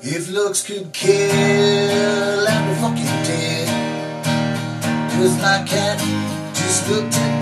If looks could kill, I'd be fucking dead. Cause my cat just looked at me.